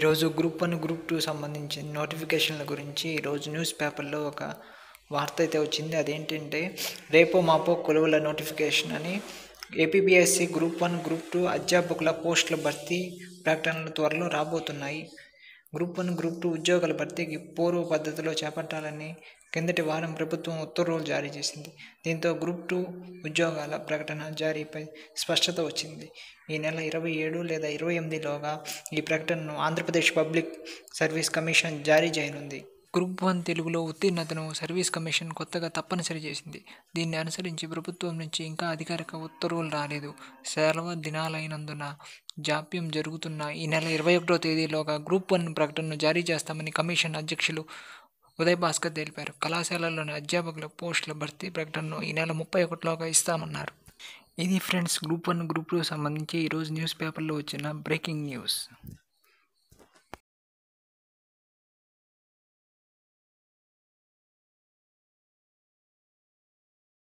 ఈరోజు group one group two సంబంధించిన నోటిఫికేషన్ల గురించి ఈరోజు న్యూస్ పేపర్లో ఒక వార్త అయితే వచ్చింది. అదేంటంటే రేపో మాపో కొలువుల నోటిఫికేషన్ అని APBSC group one group two అధ్యాపకుల పోస్టుల భర్తీ ప్రకటనలు త్వరలో రాబోతున్నాయి. గ్రూప్ వన్ గ్రూప్ టూ ఉద్యోగాల భర్తీకి పూర్వ పద్ధతిలో చేపట్టాలని కిందటి వారం ప్రభుత్వం ఉత్తర్వులు జారీ చేసింది. దీంతో గ్రూప్ టూ ఉద్యోగాల ప్రకటన జారీపై స్పష్టత వచ్చింది. ఈ నెల ఇరవై ఏడు లేదా ఇరవై ఎనిమిదిలోగా ఈ ప్రకటనను ఆంధ్రప్రదేశ్ పబ్లిక్ సర్వీస్ కమిషన్ జారీ చేయనుంది. గ్రూప్ వన్ తెలుగులో ఉత్తీర్ణతను సర్వీస్ కమిషన్ కొత్తగా తప్పనిసరి చేసింది. దీన్ని అనుసరించి ప్రభుత్వం నుంచి ఇంకా అధికారిక ఉత్తర్వులు రాలేదు. సెలవు దినాలైనందున జాప్యం జరుగుతున్న ఈ నెల ఇరవై ఒకటో తేదీలోగా గ్రూప్ వన్ ప్రకటనను జారీ చేస్తామని కమిషన్ అధ్యక్షులు ఉదయ్ భాస్కర్ తెలిపారు. కళాశాలలోని అధ్యాపకుల పోస్టుల భర్తీ ప్రకటనను ఈ నెల ముప్పై ఒకటిలోగా ఇస్తామన్నారు. ఇది friends group one group two సంబంధించి ఈరోజు న్యూస్ పేపర్లో వచ్చిన బ్రేకింగ్ న్యూస్.